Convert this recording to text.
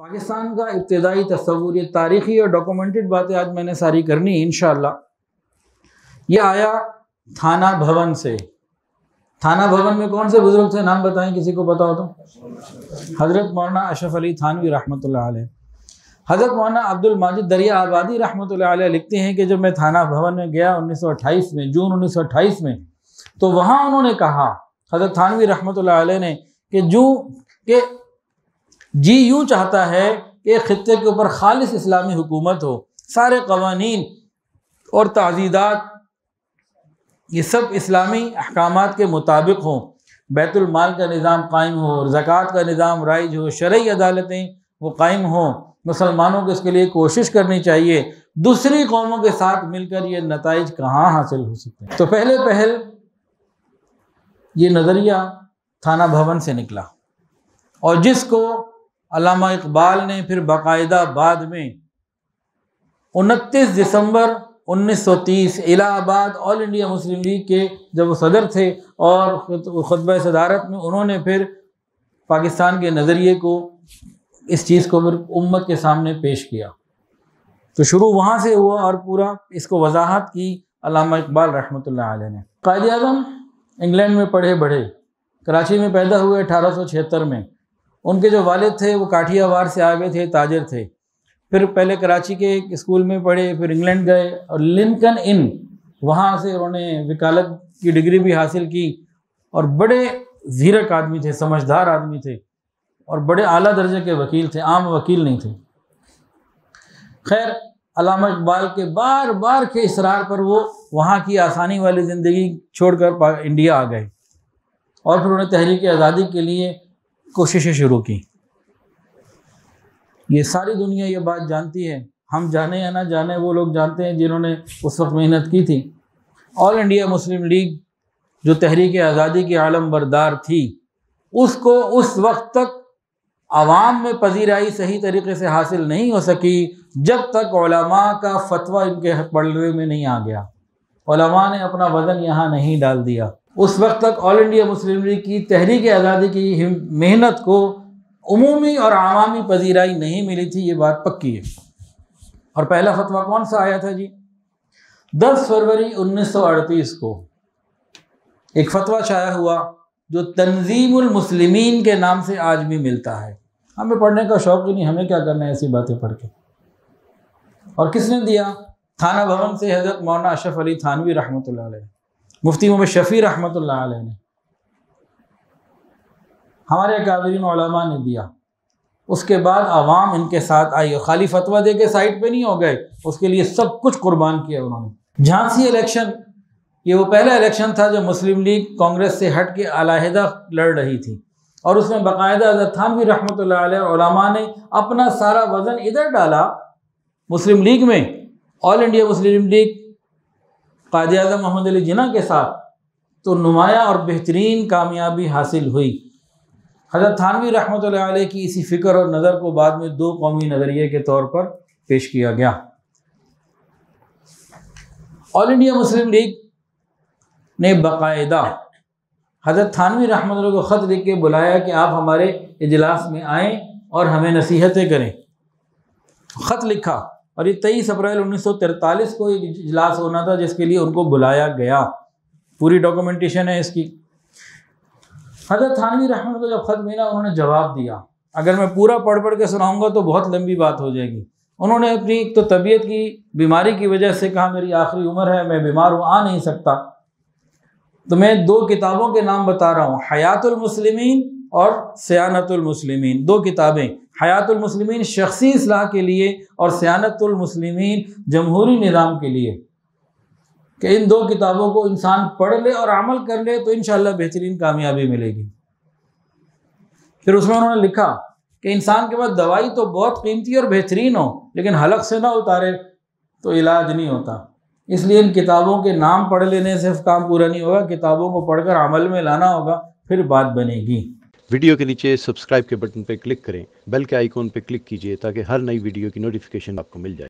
पाकिस्तान का इब्तदाई तस्वूर, ये तारीख़ी और डॉक्यूमेंटेड बातें आज मैंने सारी करनी इन ये आया थाना भवन से। थाना भवन में कौन से बुज़ुर्ग थे नाम बताएँ, किसी को पता हो तो? हज़रत मौलाना अशरफ अली थानवी रहमत हज़रत मौलाना अब्दुल माजिद दरिया आबादी रहमत लिखते हैं कि जब मैं थाना भवन में गया 1928 में, जून 1928 में तो वहाँ उन्होंने कहा, हज़रत थानवी रहमत ने कि जू, कि जी यूँ चाहता है कि ख़त्े के ऊपर खालिश इस्लामी हुकूमत हो। सारे कवानीन और ताज़ीदात, ये सब इस्लामी अहकाम के मुताबिक हों। बैतुलमाल का निज़ाम कायम हो, ज़क़़त का निज़ाम राइज हो शरय अदालतें वो कायम हों। मुसलमानों को इसके लिए कोशिश करनी चाहिए। दूसरी कौमों के साथ मिलकर ये नतज कहाँ हासिल हो सकते हैं? तो पहले पहल, ये नज़रिया थाना भवन से निकला। और जिसको अलामा इकबाल ने फिर बाकायदा बाद में उनतीस दिसंबर 1930 Allahabad All India Muslim League के जब वो सदर थे और ख़ुतब सदारत में उन्होंने फिर पाकिस्तान के नज़रिए को इस चीज़ को फिर उम्मत के सामने पेश किया। तो शुरू वहाँ से हुआ और पूरा इसको वजाहत की अलामा इकबाल रहमत ने। कायद अजम इंग्लैंड में पढ़े बढ़े कराची में पैदा हुए अठारह सौ छिहत्तर में। उनके जो वालिद थे, वो काठियावाड़ से आ गए थे, ताजर थे। फिर पहले कराची के एक स्कूल में पढ़े, फिर इंग्लैंड गए और लिंकन इन, वहाँ से उन्होंने वकालत की डिग्री भी हासिल की और बड़े जीरक आदमी थे, समझदार आदमी थे और बड़े आला दर्जे के वकील थे, आम वकील नहीं थे। खैर, अलामा इकबाल के बार बार के इसरार पर वो वहाँ की आसानी वाली ज़िंदगी छोड़कर इंडिया आ गए और फिर उन्हें तहरीक आज़ादी के लिए कोशिशें शुरू की। ये सारी दुनिया ये बात जानती है। हम जाने या ना जाने, वो लोग जानते हैं जिन्होंने उस वक्त मेहनत की थी। ऑल इंडिया मुस्लिम लीग जो तहरीक आज़ादी की आलम बरदार थी, उसको उस वक्त तक आवाम में पजीराई सही तरीके से हासिल नहीं हो सकी, जब तक ओलमा का फतवा इनके पड़वे में नहीं आ गया। ओलमा ने अपना वज़न यहाँ नहीं डाल दिया। उस वक्त तक ऑल इंडिया मुस्लिम लीग की तहरीक आज़ादी की मेहनत को उमूमी और आवामी पजीराई नहीं मिली थी, ये बात पक्की है। और पहला फतवा कौन सा आया था जी? 10 फरवरी 1938 को एक फतवा छाया हुआ जो तंजीमुल के नाम से आज भी मिलता है। हमें पढ़ने का शौक ही नहीं, हमें क्या करना है ऐसी बातें पढ़ के? और किसने दिया? थाना भवन से हज़रत मौलाना अशरफ अली थानवी रहमत मुफ्ती मोहम्मद शफ़ी रहमत ने हमारे अकाबरीन ने दिया। उसके बाद आवाम इनके साथ आई और खाली फतवा दे के साइड पे नहीं हो गए। उसके लिए सब कुछ कुर्बान किया उन्होंने। झांसी इलेक्शन, ये वो पहला इलेक्शन था जो मुस्लिम लीग कांग्रेस से हट के अलाहिदा लड़ रही थी। और उसमें बाकायदा थानवी रहमत ने अपना सारा वज़न इधर डाला। मुस्लिम लीग में, All India Muslim League Quaid Azam Mohammad Ali जिना के साथ तो नुमाया और बेहतरीन कामयाबी हासिल हुई। हज़रत थानवी रहमत की इसी फ़िक्र और नज़र को बाद में दो कौमी नज़रिए के तौर पर पेश किया गया। ऑल इंडिया मुस्लिम लीग ने बाकायदा हज़रत थानवी रहमत को ख़त लिख के बुलाया कि आप हमारे इजलास में आएँ और हमें नसीहतें करें। ख़त लिखा। और ये तेईस अप्रैल उन्नीस सौ तैंतालीस को एक इजलास होना था, जिसके लिए उनको बुलाया गया। पूरी डॉक्यूमेंटेशन है इसकी। हज़रत थानवी रहमत को जब ख़त मिला, उन्होंने जवाब दिया। अगर मैं पूरा पढ़ पढ़ के सुनाऊँगा तो बहुत लंबी बात हो जाएगी। उन्होंने अपनी एक तो तबीयत की बीमारी की वजह से कहा, मेरी आखिरी उम्र है, मैं बीमार हूँ, आ नहीं सकता। तो मैं दो किताबों के नाम बता रहा हूँ हयातुलमसलिमिन और सयानतुलमसलिमिन दो किताबें हयातुलमसलिमिन शख्सी असलाह के लिए और सयानतुलमसलिमिन जमहूरी निज़ाम के लिए कि इन दो किताबों को इंसान पढ़ ले और अमल कर ले तो इन बेहतरीन कामयाबी मिलेगी। फिर उसमें उन्होंने लिखा कि इंसान के पास दवाई तो बहुत कीमती और बेहतरीन हो, लेकिन हलक से ना उतारे तो इलाज नहीं होता। इसलिए इन किताबों के नाम पढ़ लेने से काम पूरा नहीं होगा, किताबों को पढ़कर अमल में लाना होगा, फिर बात बनेगी। वीडियो के नीचे सब्सक्राइब के बटन पर क्लिक करें, बेल के आइकॉन पर क्लिक कीजिए ताकि हर नई वीडियो की नोटिफिकेशन आपको मिल जाए।